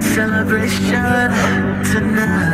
celebration tonight.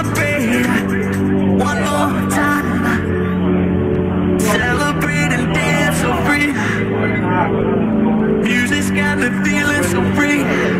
Music's feeling so free.